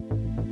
you